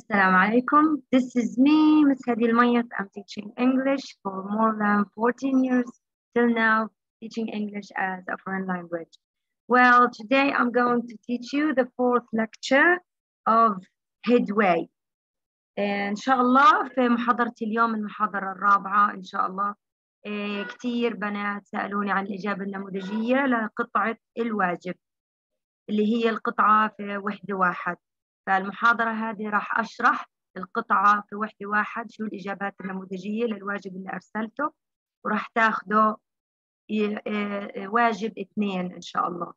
Assalamu alaikum. This is me, Ms. Hadi Almayat. I'm teaching English for more than 14 years till now, teaching English as a foreign language. Well, today I'm going to teach you the fourth lecture of Headway. إن شاء الله في محاضرة اليوم المحاضرة الرابعة إن شاء الله إيه، كتير بنات سألوني عن الإجابة النموذجية لقطعة الواجب اللي هي القطعة في وحدة واحد فالمحاضرة هذه راح أشرح القطعة في وحدة واحد شو الإجابات النموذجية للواجب اللي أرسلته وراح تاخده واجب اثنين إن شاء الله.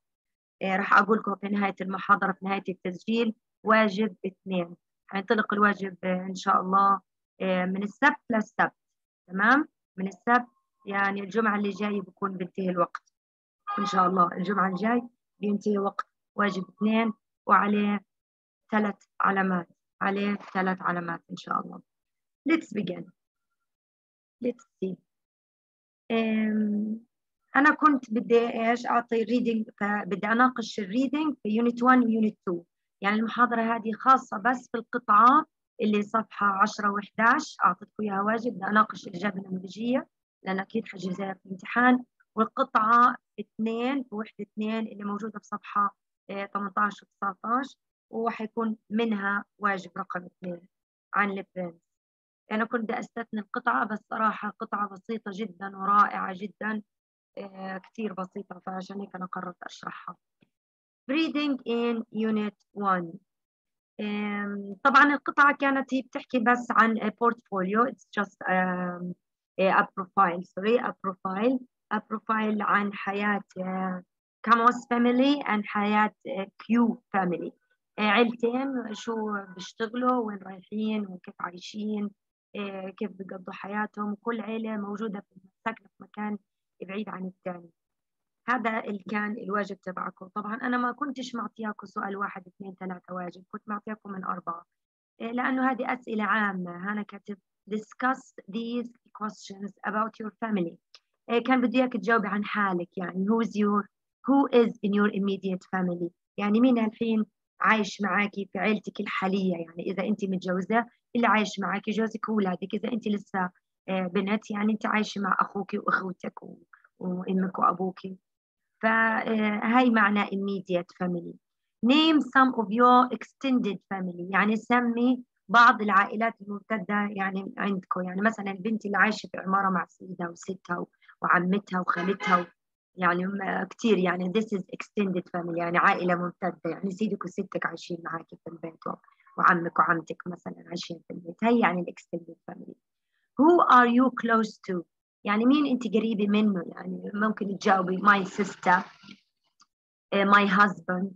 راح أقول لكم في نهاية المحاضرة في نهاية التسجيل واجب اثنين. حينطلق الواجب إن شاء الله من السبت للسبت تمام؟ من السبت يعني الجمعة اللي جاي بكون بينتهي الوقت. إن شاء الله الجمعة الجاي بينتهي وقت واجب اثنين وعليه ثلاث علامات عليه ثلاث علامات إن شاء الله. Let's begin. Let's see. أنا كنت بدي إيش؟ أعطي reading بدي أناقش ال reading في unit 1 و unit 2 يعني المحاضرة هذه خاصة بس بالقطعة اللي صفحة 10 و11 أعطيتكم إياها واجب بدي أناقش الإجابة النموذجية لأن أكيد حجزها في الامتحان. والقطعة اثنين في وحدة اثنين اللي موجودة في صفحة 18 و 19 وحيكون منها واجب رقم اثنين عن البرنس. أنا كنت أستثني القطعة بس صراحة قطعة بسيطة جدا ورائعة جدا كثير بسيطة فعشان هيك أنا قررت أشرحها. Reading in Unit 1 طبعا القطعة كانت هي بتحكي بس عن portfolio it's just um, a profile sorry a profile. A profile عن حياة Kamau's family and حياة Qu family عيلتين شو بيشتغلوا وين رايحين وكيف عايشين كيف بيقضوا حياتهم كل عيلة موجودة في ساكنة في مكان بعيد عن الثاني هذا اللي كان الواجب تبعكم. طبعا أنا ما كنتش معطياكم سؤال واحد اثنين ثلاثة واجب. كنت معطياكم من أربعة. لأنه هذه أسئلة عامة. أنا كاتب discuss these questions about your family. كان بدي إياك تجاوبي عن حالك. يعني who is your who is in your immediate family يعني مين الحين عايش معاكي في عيلتك الحالية يعني إذا أنت متجوزة اللي عايش معاكي جوزك وأولادك إذا أنت لسه بنت يعني أنت عايشة مع أخوك وأخوتك وأمك وأبوك. فهاي معنى immediate family. Name some of your extended family. يعني سمي بعض العائلات الممتدة يعني عندكم يعني مثلا البنت اللي عايشة في عمارة مع سيدها وستها وعمتها وخالتها يعني كثير يعني this is extended family يعني عائلة ممتدة يعني سيدك وستك عايشين معك في البيت وعمك وعمتك مثلا عايشين في البيت. هي يعني الاكستندد family. Who are you close to يعني مين أنت قريبة منه؟ يعني ممكن تجاوبي my sister my husband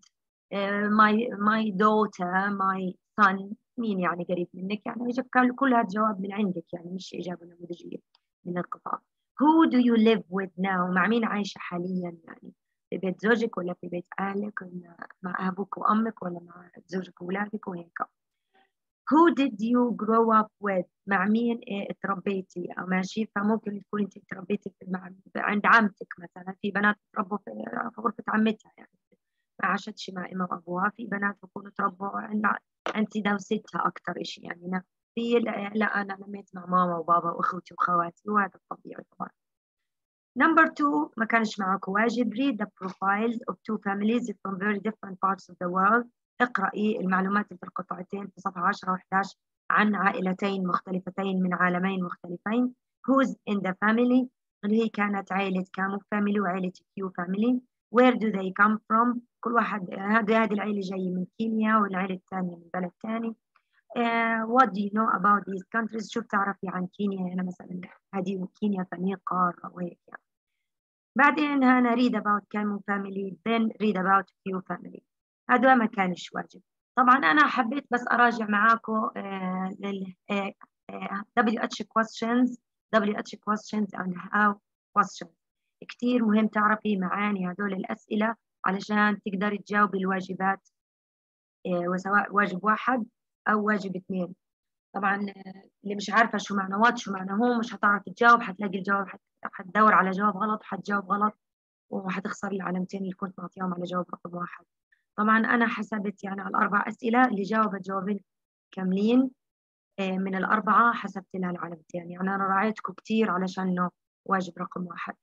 my my daughter my son. مين يعني قريب منك؟ يعني كلها جواب من عندك يعني مش إجابة نموذجية من القطاع. Who do you live with now? مع مين عايشة حاليا يعني؟ في بيت زوجك ولا في بيت أهلك ولا مع أبوك وأمك ولا مع زوجك وأولادك وهيك؟ Who did you grow up with مع مين إيه تربيتي أو ماشي؟ فممكن تكون أنت تربيتي مع عند عمتك مثلا. في بنات تربوا في غرفة عمتها يعني. ما عاشتش مع إمام أبوها في بنات بكونوا تربوا عند عند سيدها وستها أكثر إشي يعني في لا, لا أنا نميت مع ماما وبابا وأخوتي وخواتي وهذا الطبيعي طبعا. Number two ما كانش معك واجب read the profiles of two families from very different parts of the world. اقرأي المعلومات في القطعتين في صفحة 10 و11 عن عائلتين مختلفتين من عالمين مختلفين. Who's in the family اللي هي كانت عائلة كامو family وعائلة كيو family where do they come from كل واحد هذه هذه العائلة جاية من كينيا والعائلة الثانية من بلد ثاني. Uh, what do you know about these countries شو بتعرفي عن كينيا؟ هنا مثلا هذه كينيا ثانية قارة وهيك يعني. بعدين هنا read about Camu family then read about Q family. هذا ما كانش واجب. طبعا أنا حبيت بس أراجع معاكم uh, لل uh, WH questions WH questions and how questions. كتير مهم تعرفي معاني هذول الأسئلة علشان تقدري تجاوبي الواجبات وسواء واجب واحد أو واجب اثنين. طبعا اللي مش عارفة شو معنى وات شو معنى هو مش هتعرف تجاوب حتلاقي الجواب حتدور على جواب غلط وحتجاوب غلط وحتخسر العلامتين اللي كنت معطيهم على جواب رقم واحد. طبعا أنا حسبت يعني على الأربع أسئلة اللي جاوبت جوابين كاملين آه، من الأربعة حسبت لها العلامتين. يعني أنا راعيتكم كثير علشان واجب رقم واحد.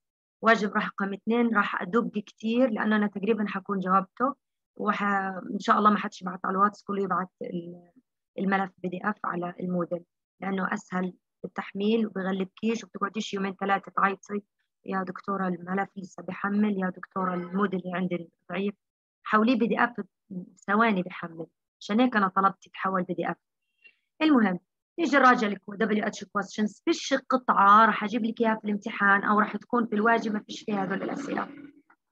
واجب رقم اثنين راح أدق كثير لأنه أنا تقريبا حكون جاوبته وح... إن شاء الله ما حدش يبعث على الواتس كله يبعث الملف PDF على ال Moodle لأنه أسهل بالتحميل وبغلبكيش وبتقعديش يومين ثلاثة تعيطي يا دكتورة الملف لسه بحمل يا دكتورة ال Moodle اللي عندي ضعيف. حوليه PDF ثواني بحمل عشان هيك أنا طلبت يتحول PDF. المهم نيجي نراجع دبليو إتش كويستشنز فيش قطعة راح أجيب لك إياها في الامتحان أو راح تكون في الواجب ما فيش فيها هذول الأسئلة.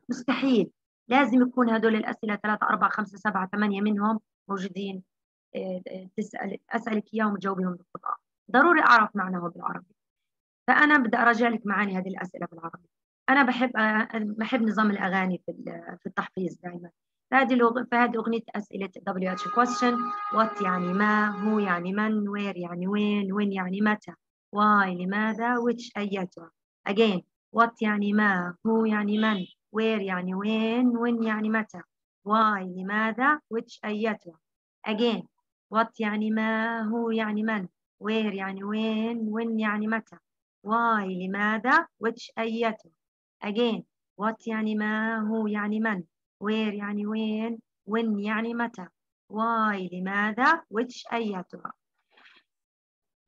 مستحيل. لازم يكون هذول الأسئلة ثلاثة أربعة خمسة سبعة ثمانية منهم موجودين. تسأل أسألك إياهم وتجاوبيهم بالقطعة ضروري أعرف معناه بالعربي. فأنا بدي أراجع لك معاني هذه الأسئلة بالعربي. أنا بحب بحب نظام الأغاني في التحفيظ دائما فهذه فهذه أغنية أسئلة WH question. What يعني ما؟ هو يعني من؟ Where يعني وين؟ وين يعني متى؟ Why لماذا؟ Which أيتها؟ Again what يعني ما؟ هو يعني من؟ Where يعني وين؟ وين يعني متى؟ Why لماذا؟ Which أيتها؟ Again what يعني ما هو يعني من؟ where يعني وين؟ وين يعني متى؟ why لماذا؟ which أيتها again what يعني ما هو يعني من؟ where يعني وين؟ when يعني متى؟ why لماذا؟ which أيتها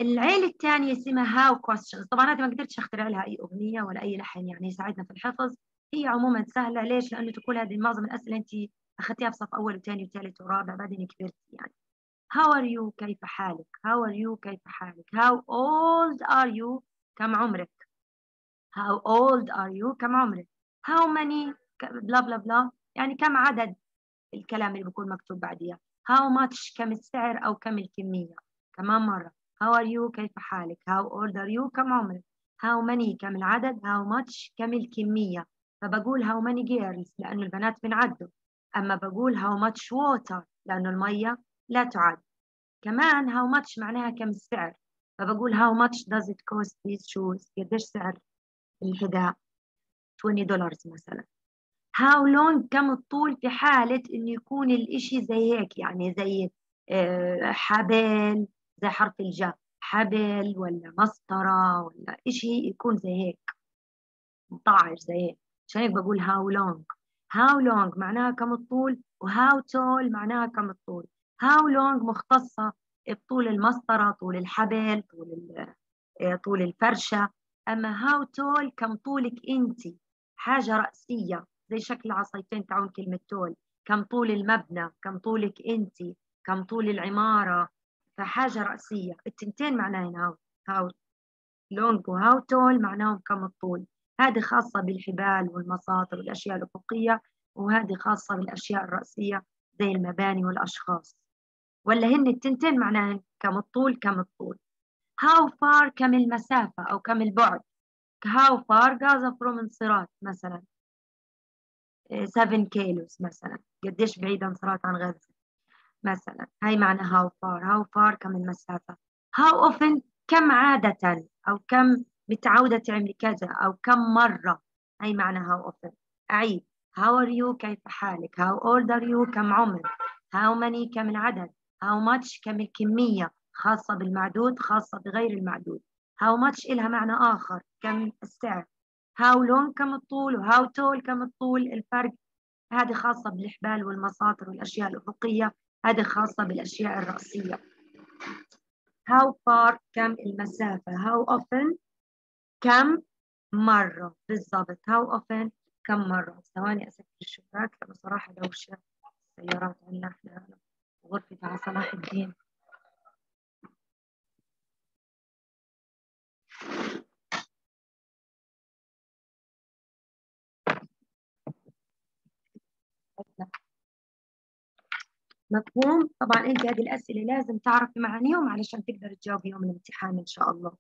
العيلة الثانية اسمها how questions. طبعا هذه ما قدرتش أخترع لها أي أغنية ولا أي لحن يعني يساعدنا في الحفظ. هي عموما سهلة. ليش؟ لأنه تكون هذه معظم الأسئلة أنت أخذتيها في صف أول وثاني وثالث ورابع بعدين كبرتي يعني. How are you? كيف حالك? How are you? كيف حالك? How old are you? كم عمرك؟ How old are you? كم عمرك؟ How many? بلا بلا بلا يعني كم عدد الكلام اللي بيكون مكتوب بعديها؟ How much كم السعر أو كم الكمية؟ كمان مرة. How are you كيف حالك؟ How old are you كم عمرك؟ How many كم العدد؟ How much كم الكمية؟ فبقول how many girls لأنه البنات بنعدوا. أما بقول how much water لأنه المية لا تعد. كمان how much معناها كم السعر فبقول how much does it cost these shoes قديش سعر الحذاء 20 دولار مثلا. how long كم الطول في حالة إنه يكون الإشي زي هيك؟ يعني زي آه، حبل زي حرف الجاء حبل ولا مسطرة ولا إشي يكون زي هيك. مطعش زي هيك. عشان هيك بقول how long. how long معناها كم الطول؟ و how tall معناها كم الطول. How long مختصة بطول المسطرة طول الحبل طول آه، طول الفرشة. أما how tall كم طولك أنت؟ حاجة رأسية زي شكل العصايتين تاعون كلمة طول كم طول المبنى؟ كم طولك أنت؟ كم طول العمارة؟ فحاجة رأسية. التنتين معناهن هاو هاو لونج وهاو تول معناهم كم الطول. هذه خاصة بالحبال والمساطر والأشياء الأفقية وهذه خاصة بالأشياء الرأسية زي المباني والأشخاص. ولا هن التنتين معناهن كم الطول كم الطول. How far كم المسافة أو كم البعد. how far غازة from انصراف مثلا. 7 كيلوز مثلا. قديش بعيدة انصراف عن غزة مثلا. هاي معنى how far. How far كم المسافة. How often كم عادة أو كم متعودة تعملي كذا أو كم مرة. هاي معنى how often. أعيد. How are you كيف حالك؟ How old are you كم عمرك how many كم العدد؟ How much كم الكمية خاصة بالمعدود خاصة بغير المعدود. How much إلها معنى آخر كم السعر. How long كم الطول و how tall كم الطول الفرق. هذه خاصة بالإحبال والمساطر والأشياء الأفقية هذه خاصة بالأشياء الرأسية. How far كم المسافة. How often كم مرة. بالضبط. How often كم مرة. ثواني أسكر الشباك لأنه صراحة دوشة السيارات عندنا إحنا غرفتي على صلاح الدين مفهوم طبعا أنت هذه الأسئلة لازم تعرفي معانيهم علشان تقدر تجاوبي يوم الامتحان إن شاء الله.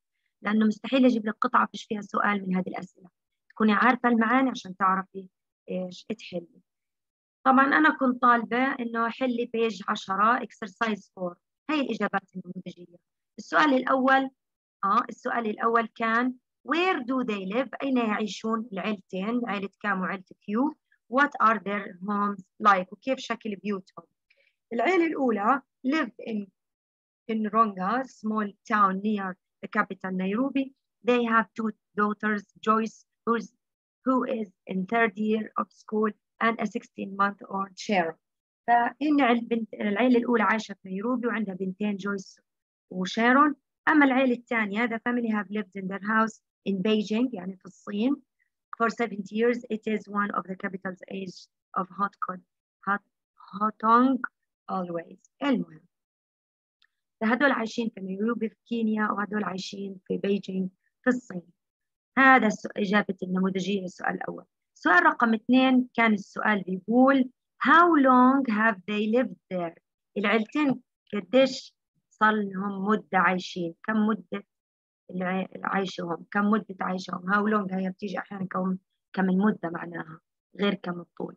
لأنه مستحيل أجيب لك قطعة فيش فيها سؤال من هذه الأسئلة. تكوني عارفة المعاني عشان تعرفي إيش تحلي. طبعا أنا كنت طالبة إنه حلي page 10 exercise 4 هي الإجابات النموذجية. السؤال الأول آه السؤال الأول كان where do they live أين يعيشون العيلتين؟ عيلة كام وعيلة كيو؟ What are their homes like وكيف شكل بيوتهم؟ العيلة الأولى live in in Ronga, small town near the capital Nairobi. They have two daughters, Joyce, who's, who is in third year of school, and a 16-month-old Sharon. فإن البنت العيلة الأولى عايشة في نيروبي وعندها بنتين جويس وشيرون أما العيلة الثانية the family have lived in their house in Beijing يعني في الصين for 70 years it is one of the capitals age of Hong Kong hot, Hotong always. المهم فهدول عايشين في نيروبي في كينيا وهدول عايشين في بيجينج في الصين هذا إجابة النموذجية للسؤال الأول. سؤال رقم اثنين كان السؤال بيقول how long have they lived there العيلتين قديش صار لهم مدة عايشين؟ كم مدة عايشهم؟ كم مدة عايشهم؟ how long هي بتيجي أحيانا كم كم المدة معناها غير كم الطول.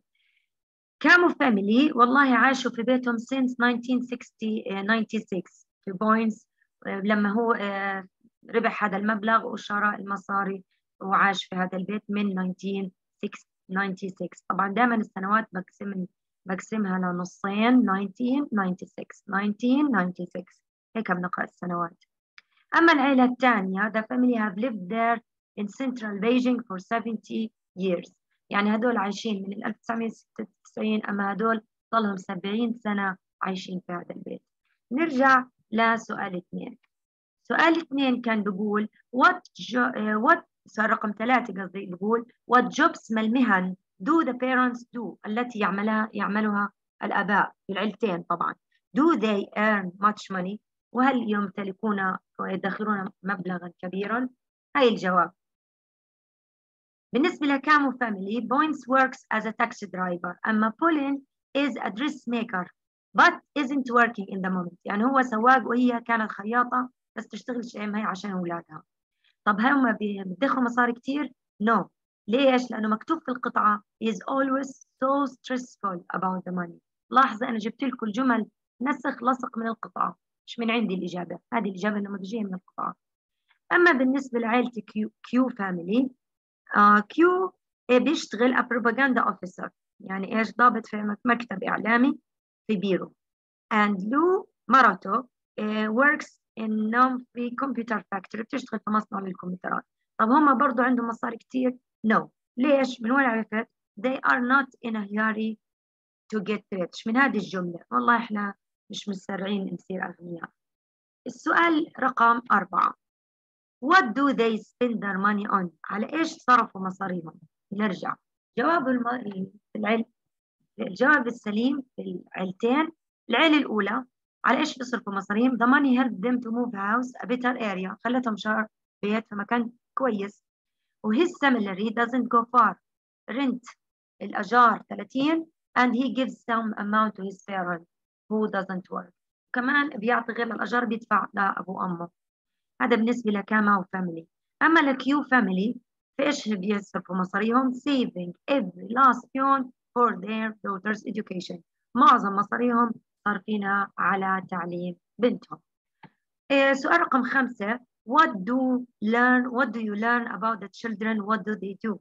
كامو family والله عاشوا في بيتهم since 1996 في بوينز لما هو آه، ربح هذا المبلغ وشرى المصاري وعاش في هذا البيت من 1996 طبعا دائما السنوات بقسم بقسمها لنصين 1996 1996 هيك بنقرأ السنوات. أما العيلة الثانية the family have lived there in central Beijing for 70 years. يعني هدول عايشين من 1996 أما هدول ضلهم 70 سنة عايشين في هذا البيت. نرجع لسؤال اثنين. سؤال اثنين كان بيقول jo uh, what سؤال رقم ثلاثة قصدي بيقول what jobs ما المهن do the parents do التي يعملها يعملها الآباء العيلتين طبعا. do they earn much money وهل يمتلكون ويدخرون مبلغا كبيرا؟ هاي الجواب. بالنسبة لكامو family Boynes works as a taxi driver. أما Pauline is a dressmaker but isn't working in the moment. يعني هو سواق وهي كانت خياطة بس تشتغل شيء هي عشان أولادها. طب هم بيدخلوا مصاري كتير؟ No. ليش؟ لأنه مكتوب في القطعة is always so stressful about the money. لاحظ أنا جبت لكم الجمل نسخ لصق من القطعة. مش من عندي الإجابة؟ هذه الإجابة النموذجية من القطعة. أما بالنسبة لعائلة كيو, كيو family كيو بيشتغل a propaganda officer. يعني إيش؟ ضابط في مكتب إعلامي في بيرو. And لو uh, works in في computer factory بتشتغل في مصنع للكمبيوترات. طب هم برضو عندهم مصاري كتير؟ No. ليش؟ من وين عرفت؟ They are not in a hurry to get rich. من هذه الجملة. والله إحنا مش مسرعين نصير أغنياء. السؤال رقم أربعة. What do they spend their money on؟ على إيش صرفوا مصاريهم؟ نرجع جواب الم... العلم الجواب السليم في العيلتين العيلة الأولى على إيش بيصرفوا مصاريهم؟ The money helped them to move house a better area خلتهم شهر بيت في مكان كويس و his salary doesn't go far rent الأجار 30 and he gives some amount to his parents who doesn't work كمان بيعطي غير الأجار بيدفع لأبو أمه هذا بالنسبة لكاما و family أما لكيو family فإيش بيصرفوا مصاريهم؟ Saving every last pound for their daughter's education. معظم مصاريهم صارفينها على تعليم بنتهم. إيه سؤال رقم خمسة. What do learn what do you learn about the children? What do they do?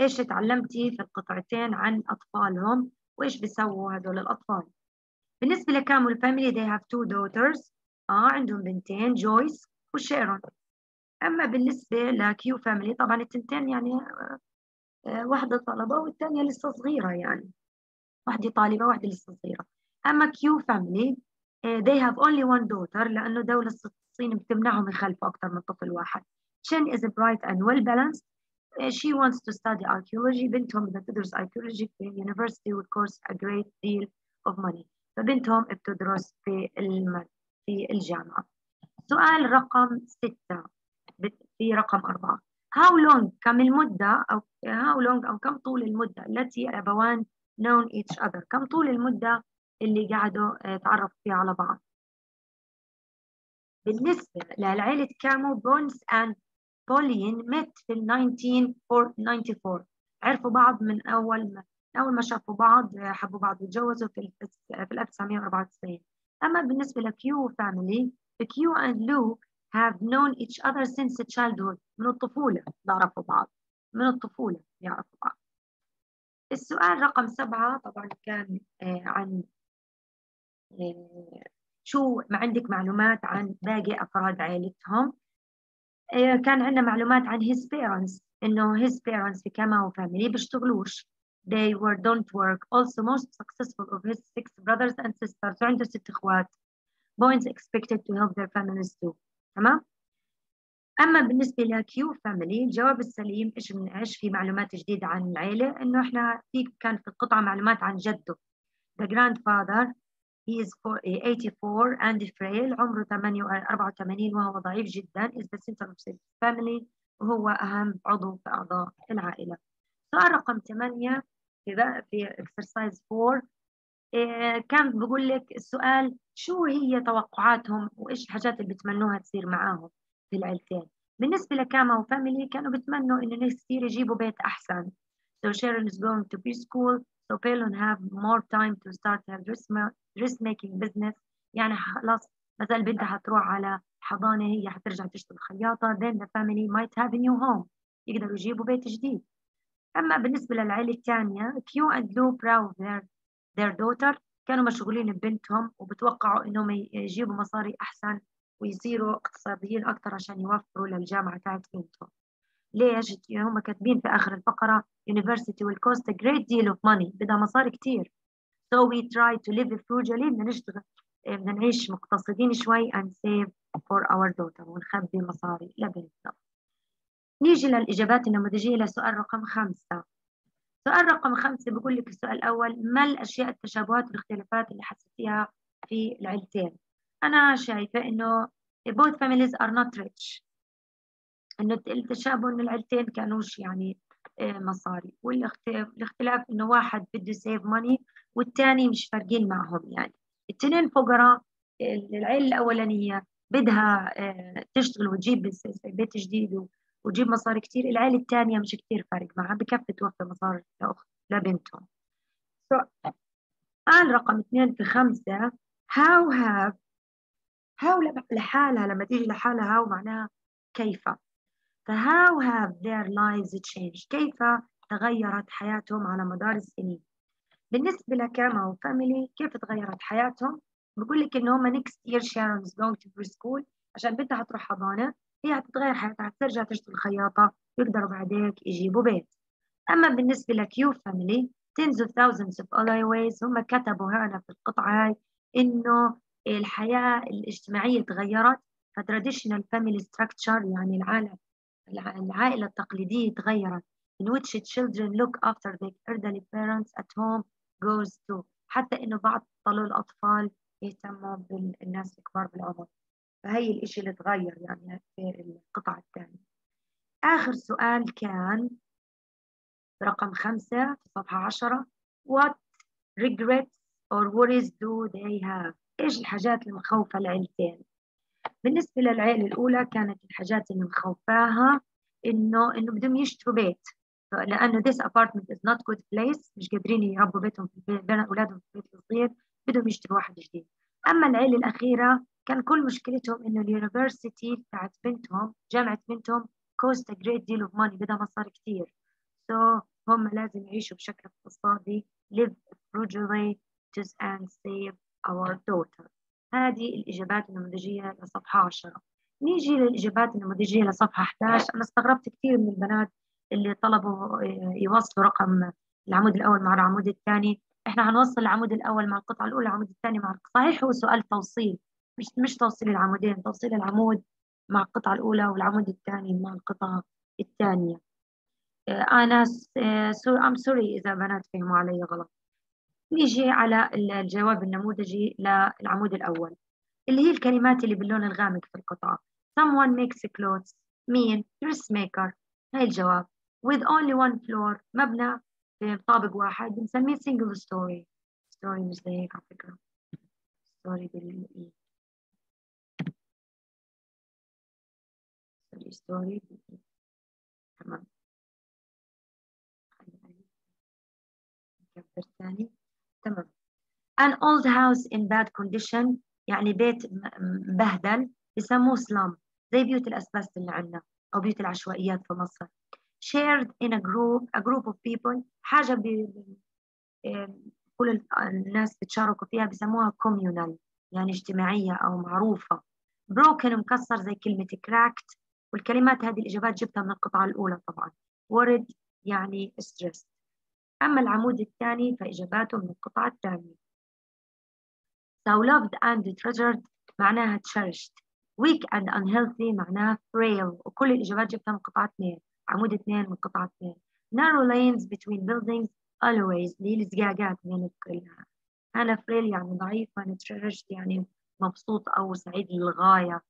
إيش تعلمتي في القطعتين عن أطفالهم؟ وإيش بيسووا هذول الأطفال؟ بالنسبة لكامو family they have two daughters. آه عندهم بنتين جويس وشيرون. أما بالنسبة لكيو family طبعا التنتين يعني آه, آه، واحدة طلبة والثانية لسه صغيرة يعني. واحدة طالبة واحدة لسه صغيرة. أما كيو family آه they have only one daughter لأنه دولة الصين بتمنعهم يخلفوا أكثر من طفل واحد. Chen is bright and well balanced she wants to study archaeology. بنتهم بدها تدرس archaeology في university would cost a great deal of money. فبنتهم بتدرس في في الجامعة. سؤال رقم ستة. في رقم أربعة. How long كم المدة؟ أو how long أو كم طول المدة التي الأبوان known each other كم طول المدة اللي قعدوا آه، تعرفوا فيها على بعض؟ بالنسبة لعائلة كامو بونز and بولين met في 1994 عرفوا بعض من أول ما أول ما شافوا بعض حبوا بعض وتجوزوا في في 1994 أما بالنسبة لكيو family كيو and لو have known each other since childhood من الطفولة بيعرفوا بعض. من الطفولة بيعرفوا بعض. السؤال رقم سبعة طبعا كان آه، عن شو ما عندك معلومات عن باقي أفراد عائلتهم؟ آه، كان عندنا معلومات عن his parents إنه his parents في كما family. بيشتغلوش؟ They were don't work. Also most successful of his six brothers and sisters. عنده ست إخوات. Points expected to help their families too. تمام؟ أما بالنسبة لكيو فاميلي الجواب السليم إيش من إيش؟ في معلومات جديدة عن العيلة إنه إحنا في كان في القطعه معلومات عن جده. The grandfather he is 84 and frail عمره 84 وهو ضعيف جدا is the center of his family وهو أهم عضو في أعضاء العائلة. سؤال رقم 8 في في exercise 4 إيه كان بقول لك السؤال شو هي توقعاتهم وإيش الحاجات اللي بتمنوها تصير معاهم في العيلتين؟ بالنسبة لكاما وفاميلي كانوا بتمنوا إنه كثير يجيبوا بيت أحسن. So Sharon is going to preschool. So Palin have more time to start her dressmaking business. يعني خلاص مثلا بنتها حتروح على حضانة هي حترجع تشتغل خياطة. Then the family might have a new home. يقدروا يجيبوا بيت جديد. أما بالنسبة للعائلة الثانية كيو and Lou proud their their daughter. كانوا مشغولين ببنتهم وبتوقعوا إنهم يجيبوا مصاري أحسن ويصيروا اقتصاديين أكثر عشان يوفروا للجامعة تاعت بنتهم. ليش؟ هم كاتبين في آخر الفقرة university will cost a great deal of money بدها مصاري كتير. So we try to live frugally بدنا نشتغل بدنا نعيش مقتصدين شوي and save for our daughter ونخبي مصاري لبنتنا. نيجي للإجابات النموذجية لسؤال رقم خمسة. سؤال رقم خمسة بقول لك السؤال الأول ما الأشياء التشابهات والاختلافات اللي حسيتيها في العيلتين؟ أنا شايفة إنه both families are not rich. إنه التشابه إنه العيلتين كانوش يعني آه، مصاري والاختلاف إنه واحد بده سيف ماني والثاني مش فارقين معهم يعني. الاثنين فقراء العيلة الأولانية بدها آه، تشتغل وتجيب بيت جديد وتجيب مصاري كثير العيلة الثانية مش كثير فارق معها بكفي توفي مصاري لأخت لبنتهم قال رقم اثنين في خمسة how have how لحالها لما تيجي لحالها how معناها كيف؟ فهاو have their lives changed. كيف تغيرت حياتهم على مدار السنين؟ بالنسبة لكاما وفاميلي كيف تغيرت حياتهم؟ بقول لك إن هم next year Sharon is going to preschool عشان بنتها حتروح حضانة. هي حتتغير حياتها حترجع تشتغل خياطة يقدروا بعديك يجيبوا بيت. أما بالنسبة لكيو family tens of thousands of alleyways هم كتبوا هنا في القطعة هاي إنه الحياة الاجتماعية تغيرت ف traditional family structure يعني العالم العائلة التقليدية تغيرت in which children look after their elderly parents at home goes to. حتى إنه بعض طلوا الأطفال يهتموا بالناس الكبار بالعمر. فهي الإشي اللي تغير يعني في القطعة الثانية آخر سؤال كان رقم خمسة في صفحة عشرة. What regrets or worries do they have? إيش الحاجات اللي مخوفة العيلتين بالنسبة للعيلة الأولى كانت الحاجات اللي مخوفاها إنه إنه بدهم يشتروا بيت. لأنه this apartment is not good place. مش قادرين يربوا بيتهم في البيت أولادهم في البيت الصغير. بدهم يشتروا واحد جديد. أما العيلة الأخيرة كان كل مشكلتهم إنه اليونيفرسيتي بتاعت بنتهم جامعة بنتهم a great deal of money بدها مصاري كتير. So هم لازم يعيشوا بشكل اقتصادي live frugally and save our daughter. هذه الإجابات النموذجية لصفحة 10 نيجي للإجابات النموذجية لصفحة 11 أنا استغربت كثير من البنات اللي طلبوا يوصلوا رقم العمود الأول مع العمود الثاني. إحنا هنوصل العمود الأول مع القطعة الأولى العمود الثاني مع صحيح هو سؤال توصيل. مش مش توصيل العمودين توصيل العمود مع القطعة الأولى والعمود الثاني مع القطعة الثانية. آه، أنا أم سوري إذا بنات فهموا علي غلط. نيجي على الجواب النموذجي للعمود الأول اللي هي الكلمات اللي باللون الغامق في القطعة. Someone makes clothes. مين؟ dressmaker. هاي الجواب. With only one floor مبنى في طابق واحد بنسميه single story. Story مش زي هيك على فكرة. Story بال story تمام. نكبر ثاني. تمام. An old house in bad condition يعني بيت مبهدل بسموه سلام زي بيوت الأسبست اللي عندنا أو بيوت العشوائيات في مصر. Shared in a group a group of people حاجة ب... كل الناس بتشاركوا فيها بسموها communal يعني اجتماعية أو معروفة. Broken مكسر زي كلمة cracked. والكلمات هذه الإجابات جبتها من القطعة الأولى طبعا. worried يعني stressed. أما العمود الثاني فإجاباته من القطعة الثانية. So loved and treasured معناها cherished. Weak and unhealthy معناها frail. وكل الإجابات جبتها من قطعة اثنين. عمود اثنين من قطعة اثنين. Narrow lanes between buildings always. اللي هي الزقاقات بين كلها أنا frail يعني ضعيف وأنا cherished يعني مبسوط أو سعيد للغاية.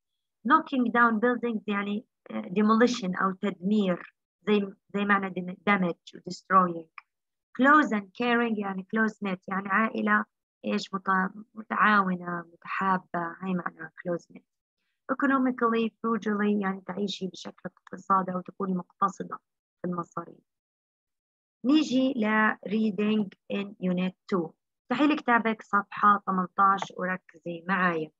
Knocking down buildings يعني demolition أو تدمير زي زي معنى damage و destroying. Close and caring يعني close knit يعني عائلة إيش؟ متعاونة متحابة هاي معنى close knit. Economically frugally يعني تعيشي بشكل اقتصادي أو تكوني مقتصدة في المصاريف نيجي ل reading in unit 2 افتحي كتابك صفحة 18 وركزي معايا.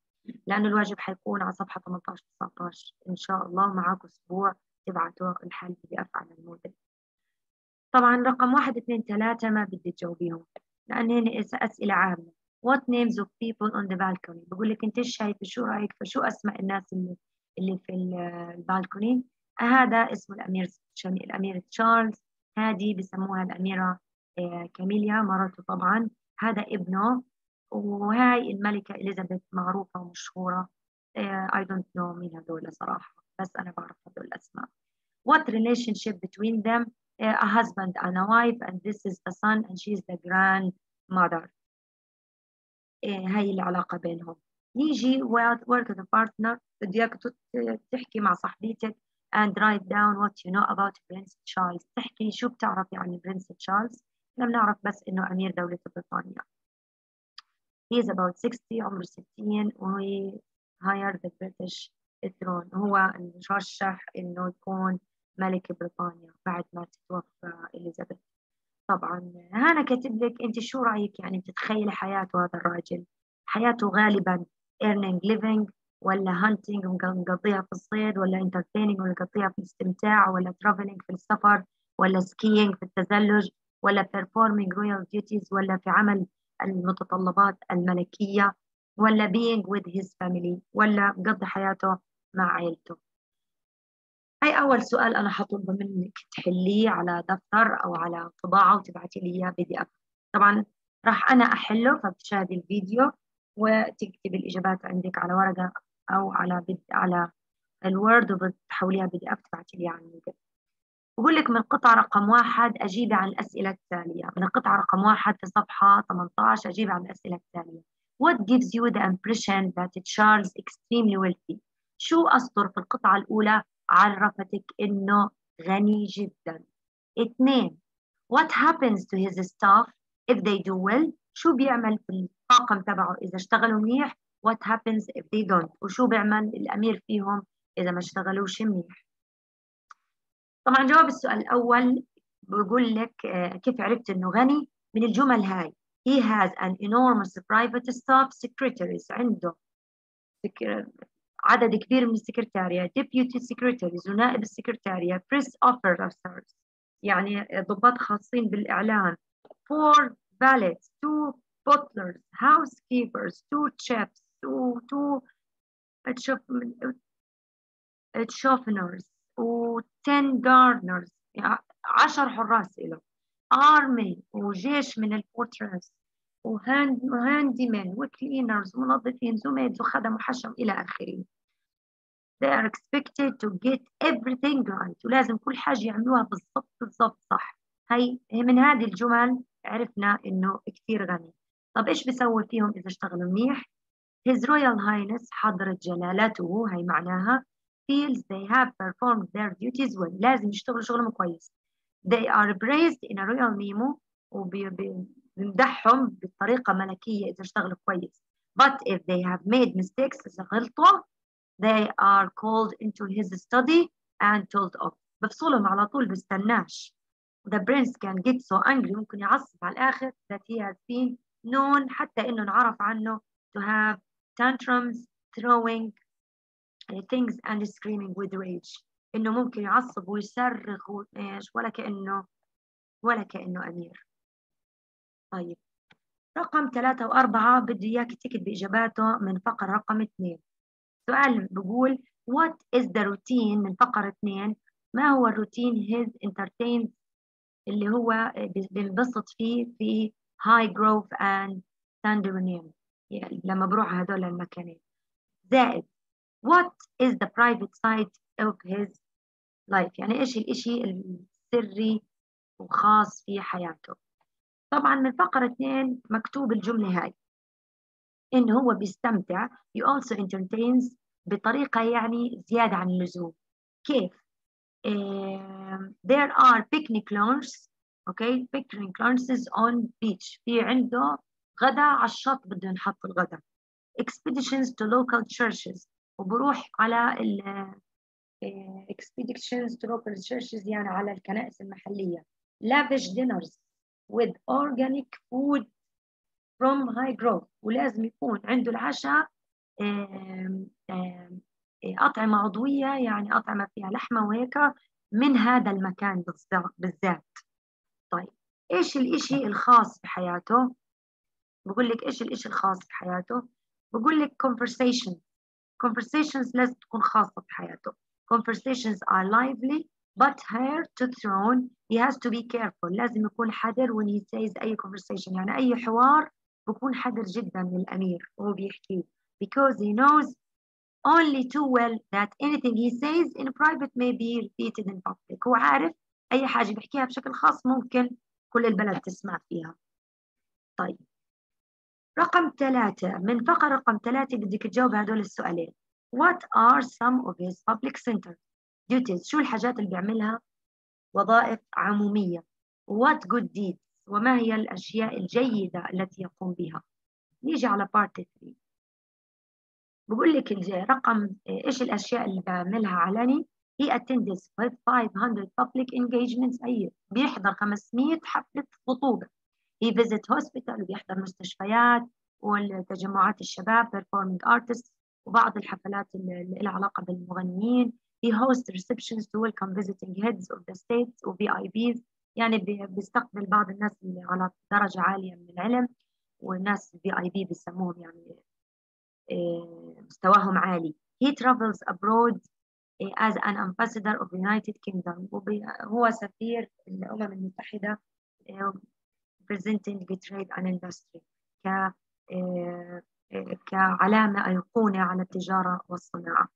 لأنه الواجب حيكون على صفحة 18 19 إن شاء الله معاكم أسبوع تبعتوا الحل بدي أفعل الموديل. طبعا رقم واحد اثنين ثلاثة ما بدي تجاوبيهم لأن هنا أسئلة عامة. What names of people on the balcony بقول لك أنت شايفة؟ شو رأيك؟ فشو أسماء الناس اللي اللي في البالكوني؟ هذا اسمه الأمير الأمير تشارلز. هذه بسموها الأميرة آه، كاميليا مرته طبعا. هذا ابنه. وهاي الملكة إليزابيث معروفة ومشهورة uh, I don't know مين هدول صراحة بس أنا بعرف هدول الأسماء What relationship between them uh, a husband and a wife and this is the son and she is the grandmother uh, هاي العلاقة بينهم نيجي work a partner بدي اياك تحكي مع صاحبتك and write down what you know about Prince Charles تحكي شو بتعرفي عن Prince Charles إحنا بنعرف بس انه امير دولة بريطانيا he is about 60 عمره 60 وهي hired the British throne. هو المرشح إنه يكون ملك بريطانيا بعد ما تتوفى إليزابيث. طبعا هانا كاتب لك أنت شو رأيك؟ يعني بتتخيلي حياته هذا الراجل؟ حياته غالبا earning living ولا hunting مقضيها في الصيد ولا entertaining ولا قضيها في الاستمتاع ولا traveling في السفر ولا skiing في التزلج ولا performing royal duties ولا في عمل المتطلبات الملكية ولا being with his family ولا قضي حياته مع عائلته هاي أول سؤال أنا حطلبه منك. تحليه على دفتر أو على طباعة وتبعتي لي إياه PDF طبعا راح أنا أحله فبتشاهدي الفيديو وتكتبي الإجابات عندك على ورقة أو على بد على ال Word وبتحوليها PDF تبعتي لي على الموبايل بقول لك من القطعة رقم واحد أجيب عن الأسئلة التالية. من القطعة رقم واحد في صفحة 18 أجيب عن الأسئلة التالية. What gives you the impression that Charles extremely wealthy? شو أسطر في القطعة الأولى؟ عرفتك إنه غني جدا. اثنين What happens to his staff if they do well? شو بيعمل في الطاقم تبعه إذا اشتغلوا منيح؟ What happens if they don't? وشو بيعمل الأمير فيهم إذا ما اشتغلوش منيح؟ طبعا جواب السؤال الأول بقول لك آه، كيف عرفت إنه غني من الجمل هاي he has an enormous private staff secretaries عنده عدد كبير من السكرتارية deputy secretaries ونائب السكرتارية press officers يعني ضباط خاصين بالإعلان four valets two butlers housekeepers two chefs two two chauffeurs و 10 gardeners يعني 10 حراس له army وجيش من ال porters و handymen و cleaners ومنظفين maids وخدم وحشم إلى آخره. They are expected to get everything right ولازم كل حاجة يعملوها بالضبط بالضبط صح. هي من هذه الجمل عرفنا إنه كثير غني. طب إيش بيسوي فيهم إذا اشتغلوا منيح؟ His Royal Highness حضرة جلالته هي معناها feels they have performed their duties well لازم يشتغلوا شغلهم كويس they are praised in a royal memo وبنمدحهم بطريقة ملكية إذا اشتغلوا كويس but if they have made mistakes إذا غلطوا they are called into his study and told off بفصلهم على طول بستناش the prince can get so angry ممكن يعصب على الآخر that he has been known حتى إنه نعرف عنه to have tantrums throwing things and screaming with rage. إنه ممكن يعصب ويصرخ وإيش ولا كأنه ولا كأنه أمير. طيب. رقم ثلاثة وأربعة بدي إياك تكتب بإجاباته من فقرة رقم اثنين. سؤال بقول what is the routine من فقرة اثنين؟ ما هو الروتين his entertains اللي هو بينبسط فيه في high growth and Sandringham يعني لما بروح هذول المكانين. زائد what is the private side of his life? يعني إيش الاشي السري وخاص في حياته؟ طبعا من فقرة اثنين مكتوب الجملة هاي. إنه هو بيستمتع he also entertains بطريقة يعني زيادة عن اللزوم. كيف؟ there are picnic lunches okay picnic lunches on beach. في عنده غدا على الشط بده ينحط الغدا. Expeditions to local churches. وبروح على ال expeditions to local churches يعني على الكنائس المحلية. Lavish dinners with organic food from high growth. ولازم يكون عنده العشاء أطعمة عضوية يعني أطعمة فيها لحمة وهيك من هذا المكان بالذات. طيب إيش الإشي الخاص بحياته؟ بقول لك إيش الإشي الخاص بحياته؟ بقول لك conversation. Conversations لازم تكون خاصة بحياته conversations are lively but here to throne he has to be careful لازم يكون حذر when he says أي conversation يعني أي حوار بكون حذر جدا للأمير وهو بيحكي because he knows only too well that anything he says in private may be repeated in public هو عارف أي حاجة بيحكيها بشكل خاص ممكن كل البلد تسمع فيها طيب رقم ثلاثة. من فقرة رقم ثلاثة بدك تجاوب هدول السؤالين. What are some of his public center duties شو الحاجات اللي بيعملها؟ وظائف عمومية. What good deeds? وما هي الأشياء الجيدة التي يقوم بها؟ نيجي على part 3 بقول لك رقم إيش الأشياء اللي بعملها علني؟ He attends 500 public engagements أي بيحضر 500 حفلة خطوبة. He visit hospital بيحضر مستشفيات والتجمعات الشباب performing artists وبعض الحفلات اللي لها علاقة بالمغنيين. He hosts receptions to welcome visiting heads of the states و VIPs يعني بيستقبل بعض الناس اللي على درجة عالية من العلم اي بي بيسموهم يعني مستواهم عالي. He travels abroad as an ambassador of the United Kingdom. هو سفير الأمم المتحدة representing trade and industry ك كعلامة أيقونة على التجارة والصناعة.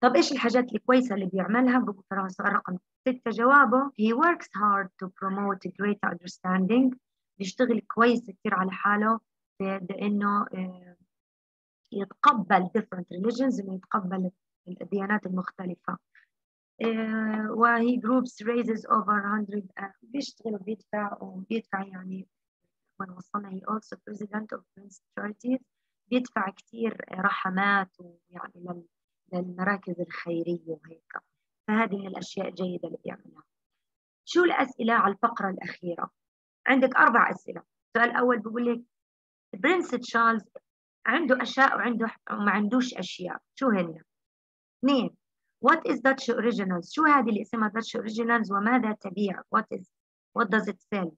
طب إيش الحاجات الكويسة اللي بيعملها؟ بقول سؤال رقم ستة جوابه. He works hard to promote greater understanding. بيشتغل كويس كثير على حاله بأنه يتقبل different religions إنه يتقبل الديانات المختلفة. وهي جروبس raises over 100 بيشتغل وبيدفع وبيدفع يعني when وصلنا هي also president of Prince Charities بيدفع كثير رحمات ويعني للمراكز الخيرية وهيك. فهذه من الأشياء الجيدة اللي بيعملها. شو الأسئلة على الفقرة الأخيرة؟ عندك أربع أسئلة. السؤال الأول بيقول لك برنس تشارلز عنده أشياء وعنده وما عندوش أشياء. شو هن؟ اثنين What is Dutch originals؟ شو هذه اللي اسمها Dutch originals وماذا تبيع؟ What is What does it sell؟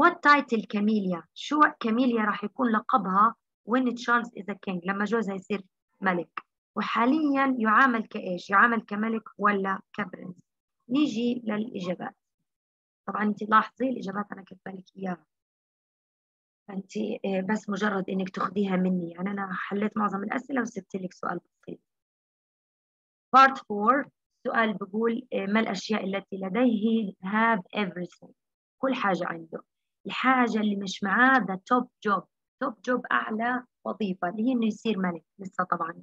What title كاميليا؟ شو كاميليا راح يكون لقبها when Charles is a king لما جوزها يصير ملك وحاليا يعامل كإيش؟ يعامل كملك ولا كبرنس؟ نيجي للإجابات طبعا انت لاحظي الإجابات أنا كاتبة لك إياها فانت بس مجرد إنك تاخذيها مني يعني أنا حليت معظم الأسئلة وسبت لك سؤال بسيط Part 4 سؤال بقول ما الأشياء التي لديه have everything كل حاجة عنده. الحاجة اللي مش معاه the top job. top job أعلى وظيفة اللي هي إنه يصير ملك لسه طبعا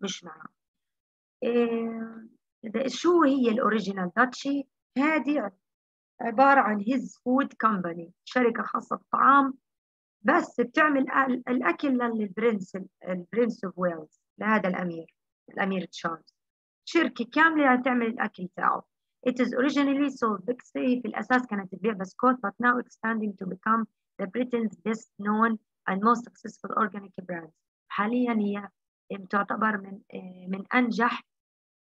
مش معاه. إيه شو هي الأوريجينال؟ داتشي هذه عبارة عن his food company شركة خاصة بالطعام بس بتعمل الأكل لل Prince ال Prince of Wales لهذا الأمير الأمير تشارلز. شركة كاملة تعمل الأكل تاعه. It is originally sold biscuits في الأساس كانت تبيع بسكوت but now expanding to become the Britain's best known and most successful organic brand. حاليا هي تعتبر من من أنجح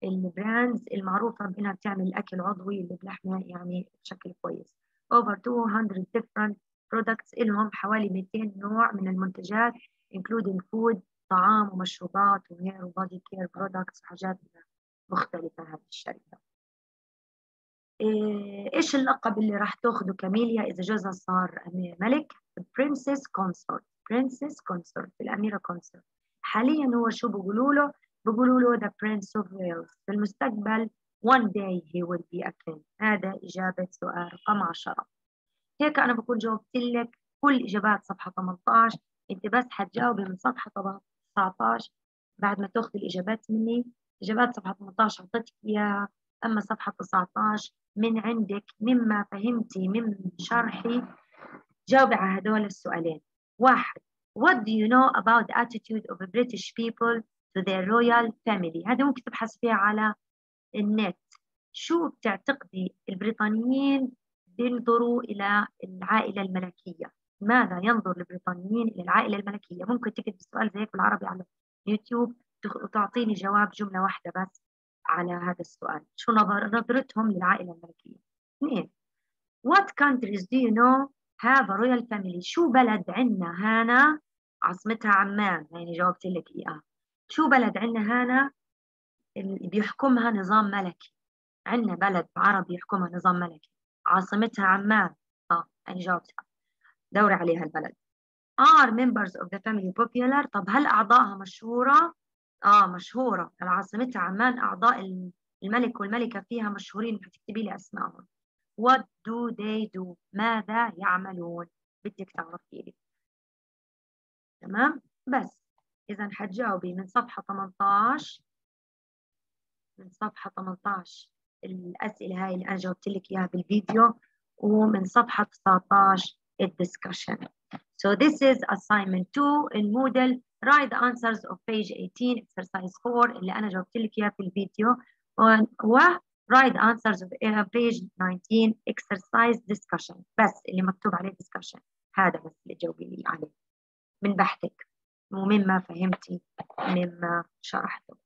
ال brands المعروفة بأنها بتعمل الأكل عضوي اللي بلحمة يعني بشكل كويس. Over 200 different products لهم حوالي 200 نوع من المنتجات including food طعام ومشروبات و hair و body care products وحاجات مختلفة هذه الشركة. إيه، إيش اللقب اللي راح تاخذه كاميليا إذا جوزها صار ملك؟ Princess Consort Princess Consort الأميرة Consort حاليا هو شو بيقولوا له؟ بيقولوا له the Prince of Wales في المستقبل one day he will be a king. هذا إجابة سؤال رقم 10 هيك أنا بكون جاوبت لك كل إجابات صفحة 18 أنت بس حتجاوبي من صفحة 19 بعد ما تاخذي الإجابات مني. إجابات صفحة 18 أعطيتك إياها أما صفحة 19 من عندك مما فهمتي من شرحي جاوبي على هدول السؤالين. واحد What do you know about the attitude of British people to their royal family هذا ممكن تبحث فيها على النت. شو بتعتقدي البريطانيين بينظروا إلى العائلة الملكية؟ ماذا ينظر البريطانيين إلى العائلة الملكية؟ ممكن تكتب السؤال زيك بالعربي على اليوتيوب. وتعطيني جواب جملة واحدة بس على هذا السؤال. شو نظر نظرتهم للعائلة الملكية؟ اثنين. What countries do you know have a royal family? شو بلد عندنا هانا عاصمتها عمان. يعني جاوبت لك إياها. شو بلد عندنا هانا اللي بيحكمها نظام ملكي. عندنا بلد عربي يحكمها نظام ملكي. عاصمتها عمان. آه يعني جاوبتها دوري عليها البلد. Are members of the family popular طب هل أعضائها مشهورة؟ آه مشهورة. عاصمتها عمان أعضاء الملك والملكة فيها مشهورين. هتكتبي لي أسمائهم. What do they do? ماذا يعملون؟ بدك تعرفي لي تمام؟ بس. إذا حتجاوبي. من صفحة 18 من صفحة 18 الأسئلة هاي اللي أنا جاوبت لك إياها بالفيديو ومن صفحة 19 ال discussion So this is assignment 2 ال Moodle write the answers of page 18 exercise 4 اللي أنا جاوبت لك إياها في الفيديو. و write answers of page 19 exercise discussion. بس اللي مكتوب عليه discussion. هذا بس اللي جاوبي لي عليه. من بحثك. ومما فهمتي مما شرحته.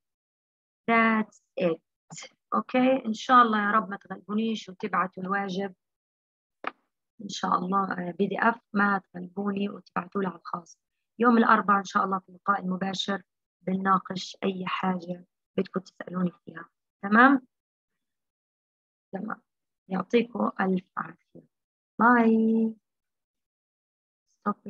That's it. okay إن شاء الله يا رب ما تغلبونيش وتبعتوا الواجب. إن شاء الله PDF ما تغلبوني وتبعتوا لي على الخاص. يوم الأربعاء إن شاء الله في اللقاء المباشر بنناقش أي حاجة بدكم تسألوني فيها. تمام؟ تمام يعطيكم ألف عافية. باي.